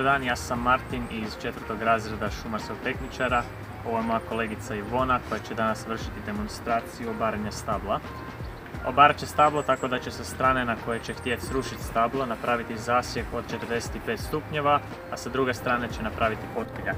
Dobar dan, ja sam Martin iz četvrtog razreda šumarskog tehničara. Ovo je moja kolegica Ivona koja će danas vršiti demonstraciju obaranja stabla. Obarat će stablo tako da će sa strane na koje će htjeti srušiti stablo napraviti zasjek od 45 stupnjeva, a sa druge strane će napraviti potpiljak.